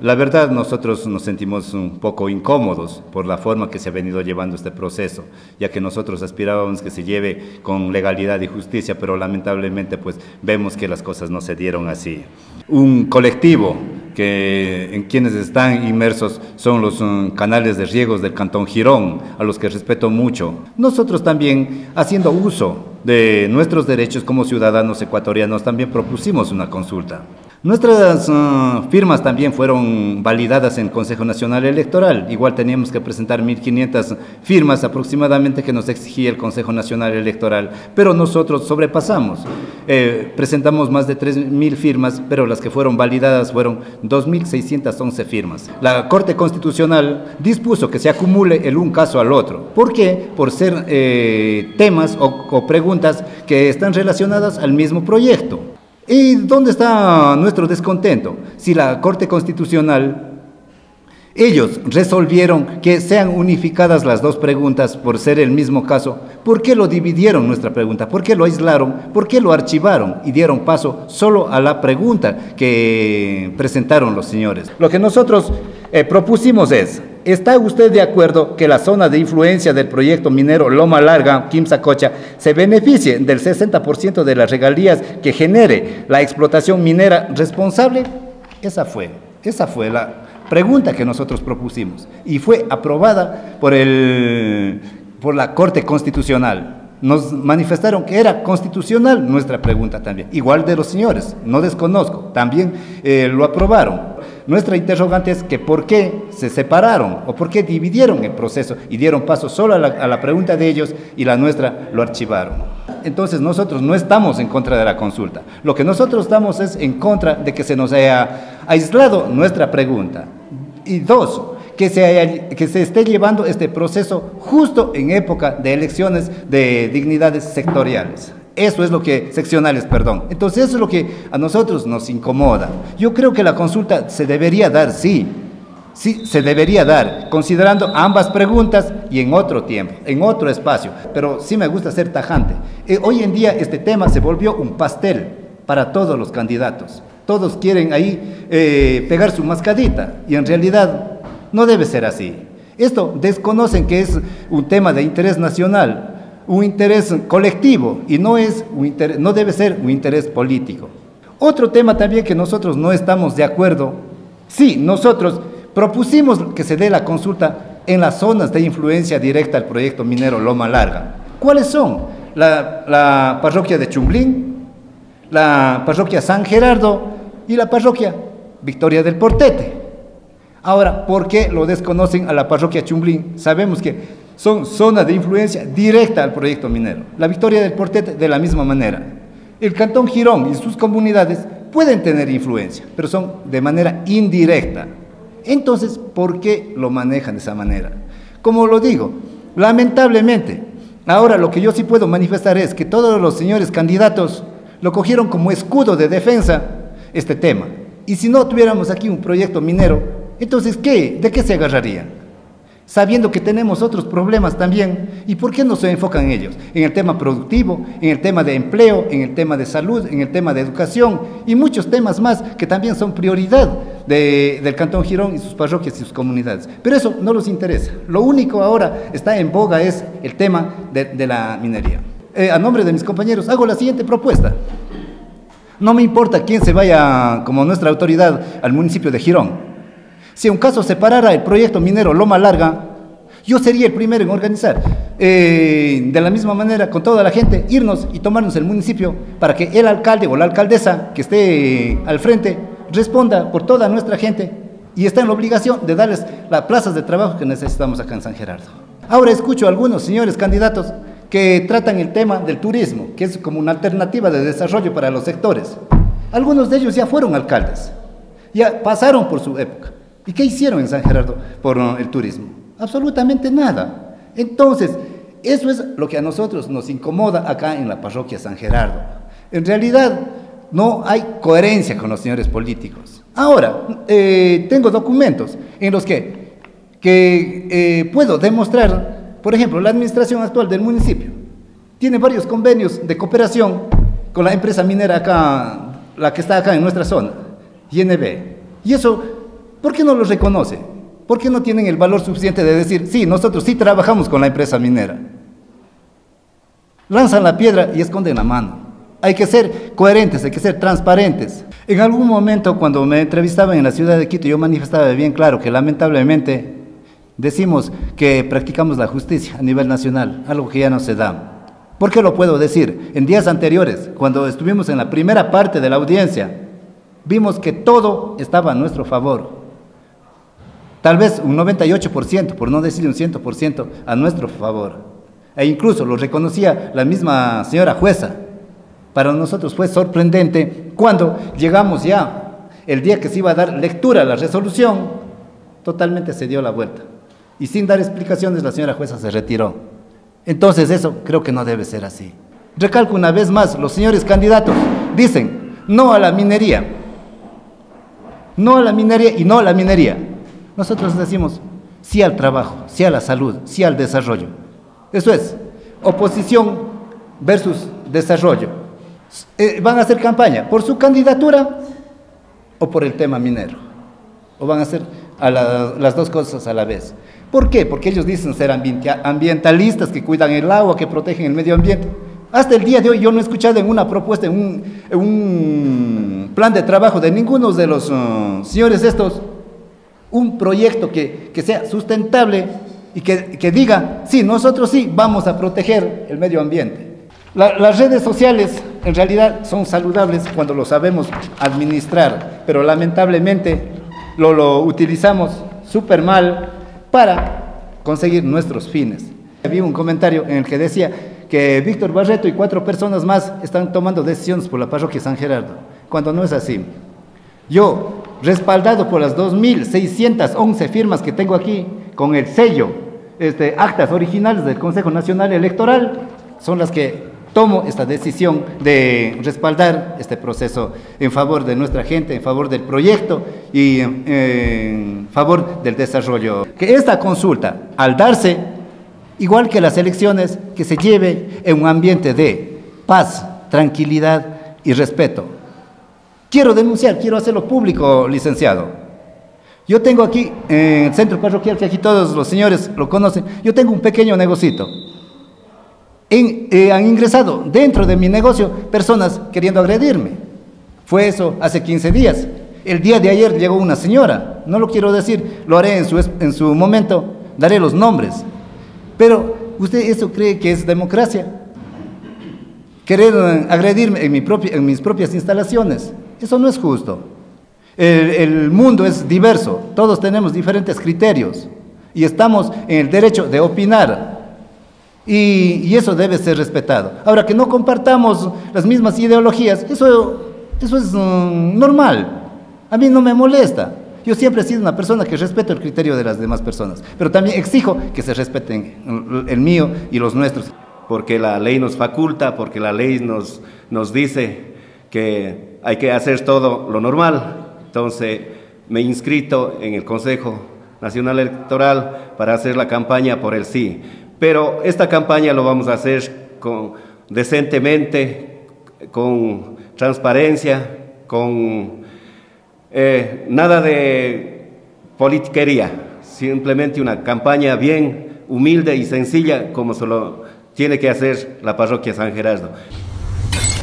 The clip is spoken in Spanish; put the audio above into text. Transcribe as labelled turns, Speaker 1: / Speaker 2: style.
Speaker 1: La verdad, nosotros nos sentimos un poco incómodos por la forma que se ha venido llevando este proceso, ya que nosotros aspirábamos que se lleve con legalidad y justicia, pero lamentablemente pues vemos que las cosas no se dieron así. Un colectivo que en quienes están inmersos son los um, canales de riegos del Cantón Girón, a los que respeto mucho. Nosotros también, haciendo uso de nuestros derechos como ciudadanos ecuatorianos, también propusimos una consulta. Nuestras uh, firmas también fueron validadas en Consejo Nacional Electoral. Igual teníamos que presentar 1.500 firmas aproximadamente que nos exigía el Consejo Nacional Electoral, pero nosotros sobrepasamos. Eh, presentamos más de 3.000 firmas, pero las que fueron validadas fueron 2.611 firmas. La Corte Constitucional dispuso que se acumule el un caso al otro. ¿Por qué? Por ser eh, temas o preguntas que están relacionadas al mismo proyecto. ¿Y dónde está nuestro descontento? Si la Corte Constitucional, ellos resolvieron que sean unificadas las dos preguntas por ser el mismo caso, ¿por qué lo dividieron nuestra pregunta? ¿Por qué lo aislaron? ¿Por qué lo archivaron y dieron paso solo a la pregunta que presentaron los señores? Lo que nosotros eh, propusimos es, ¿Está usted de acuerdo que la zona de influencia del proyecto minero Loma Larga, Quimsacocha, se beneficie del 60% de las regalías que genere la explotación minera responsable? Esa fue, esa fue la pregunta que nosotros propusimos y fue aprobada por, el, por la Corte Constitucional. Nos manifestaron que era constitucional nuestra pregunta también, igual de los señores, no desconozco, también eh, lo aprobaron. Nuestra interrogante es que por qué se separaron o por qué dividieron el proceso y dieron paso solo a la, pregunta de ellos y la nuestra lo archivaron. Entonces nosotros no estamos en contra de la consulta. Lo que nosotros estamos es en contra de que se nos haya aislado nuestra pregunta. Y dos, que se, que se esté llevando este proceso justo en época de elecciones de dignidades sectoriales. Eso es lo que, seccionales, perdón. Entonces eso es lo que a nosotros nos incomoda. Yo creo que la consulta se debería dar, sí, sí, se debería dar, considerando ambas preguntas y en otro tiempo, en otro espacio. Pero sí me gusta ser tajante. Eh, hoy en día este tema se volvió un pastel para todos los candidatos. Todos quieren ahí eh, pegar su mascadita y en realidad no debe ser así. Esto desconocen que es un tema de interés nacional un interés colectivo y no, es un no debe ser un interés político. Otro tema también que nosotros no estamos de acuerdo, sí, nosotros propusimos que se dé la consulta en las zonas de influencia directa al proyecto minero Loma Larga. ¿Cuáles son? La, la parroquia de Chumblín, la parroquia San Gerardo y la parroquia Victoria del Portete. Ahora, ¿por qué lo desconocen a la parroquia Chumblín? Sabemos que son zonas de influencia directa al proyecto minero. La victoria del Portet de la misma manera. El Cantón Girón y sus comunidades pueden tener influencia, pero son de manera indirecta. Entonces, ¿por qué lo manejan de esa manera? Como lo digo, lamentablemente, ahora lo que yo sí puedo manifestar es que todos los señores candidatos lo cogieron como escudo de defensa este tema. Y si no tuviéramos aquí un proyecto minero, entonces, ¿qué? ¿De qué se agarrarían? Sabiendo que tenemos otros problemas también. ¿Y por qué no se enfocan en ellos? En el tema productivo, en el tema de empleo, en el tema de salud, en el tema de educación y muchos temas más que también son prioridad del Cantón Girón y sus parroquias y sus comunidades. Pero eso no los interesa. Lo único ahora está en boga es el tema de, la minería. Eh, a nombre de mis compañeros, hago la siguiente propuesta. No me importa quién se vaya como nuestra autoridad al municipio de Girón. Si un caso separara el proyecto minero Loma Larga, yo sería el primero en organizar. Eh, de la misma manera, con toda la gente, irnos y tomarnos el municipio para que el alcalde o la alcaldesa que esté al frente responda por toda nuestra gente y está en la obligación de darles las plazas de trabajo que necesitamos acá en San Gerardo. Ahora escucho a algunos señores candidatos que tratan el tema del turismo, que es como una alternativa de desarrollo para los sectores. Algunos de ellos ya fueron alcaldes, ya pasaron por su época. ¿Y qué hicieron en San Gerardo por el turismo? Absolutamente nada. Entonces, eso es lo que a nosotros nos incomoda acá en la parroquia San Gerardo. En realidad, no hay coherencia con los señores políticos. Ahora, eh, tengo documentos en los que, que eh, puedo demostrar, por ejemplo, la administración actual del municipio tiene varios convenios de cooperación con la empresa minera acá, la que está acá en nuestra zona, INB. Y eso ¿Por qué no los reconoce? ¿Por qué no tienen el valor suficiente de decir, sí, nosotros sí trabajamos con la empresa minera? Lanzan la piedra y esconden la mano. Hay que ser coherentes, hay que ser transparentes. En algún momento cuando me entrevistaban en la ciudad de Quito, yo manifestaba bien claro que lamentablemente decimos que practicamos la justicia a nivel nacional, algo que ya no se da. ¿Por qué lo puedo decir? En días anteriores, cuando estuvimos en la primera parte de la audiencia, vimos que todo estaba a nuestro favor. Tal vez un 98%, por no decir un 100%, a nuestro favor. E incluso lo reconocía la misma señora jueza. Para nosotros fue sorprendente cuando llegamos ya, el día que se iba a dar lectura a la resolución, totalmente se dio la vuelta. Y sin dar explicaciones, la señora jueza se retiró. Entonces eso creo que no debe ser así. Recalco una vez más, los señores candidatos dicen no a la minería, no a la minería y no a la minería. Nosotros decimos sí al trabajo, sí a la salud, sí al desarrollo. Eso es, oposición versus desarrollo. Eh, van a hacer campaña por su candidatura o por el tema minero. O van a hacer las dos cosas a la vez. ¿Por qué? Porque ellos dicen ser ambientalistas que cuidan el agua, que protegen el medio ambiente. Hasta el día de hoy yo no he escuchado en una propuesta, en un, plan de trabajo de ninguno de los uh, señores estos, un proyecto que, sea sustentable y que, diga, sí, nosotros sí vamos a proteger el medio ambiente. las redes sociales en realidad son saludables cuando lo sabemos administrar, pero lamentablemente lo, lo utilizamos súper mal para conseguir nuestros fines. Había un comentario en el que decía que Víctor Barreto y cuatro personas más están tomando decisiones por la parroquia San Gerardo, cuando no es así. Yo, respaldado por las 2.611 firmas que tengo aquí, con el sello, este, actas originales del Consejo Nacional Electoral, son las que tomo esta decisión de respaldar este proceso en favor de nuestra gente, en favor del proyecto y en favor del desarrollo. Que esta consulta, al darse, igual que las elecciones, que se lleve en un ambiente de paz, tranquilidad y respeto. Quiero denunciar, quiero hacerlo público, licenciado. Yo tengo aquí, en el centro parroquial, que aquí todos los señores lo conocen, yo tengo un pequeño negocito. Eh, han ingresado dentro de mi negocio personas queriendo agredirme. Fue eso hace 15 días. El día de ayer llegó una señora, no lo quiero decir, lo haré en su, en su momento, daré los nombres. Pero, ¿usted eso cree que es democracia? Querer agredirme en, mi en mis propias instalaciones, eso no es justo. El, mundo es diverso, todos tenemos diferentes criterios y estamos en el derecho de opinar, y, eso debe ser respetado. Ahora, que no compartamos las mismas ideologías, eso, eso es mm, normal. A mí no me molesta. Yo siempre he sido una persona que respeto el criterio de las demás personas, pero también exijo que se respeten el mío y los nuestros.
Speaker 2: Porque la ley nos faculta, porque la ley nos, nos dice que hay que hacer todo lo normal. Entonces, me he inscrito en el Consejo Nacional Electoral para hacer la campaña por el sí. Pero esta campaña lo vamos a hacer con, decentemente, con transparencia, con eh, nada de politiquería, simplemente una campaña bien humilde y sencilla como solo tiene que hacer la parroquia San Gerardo.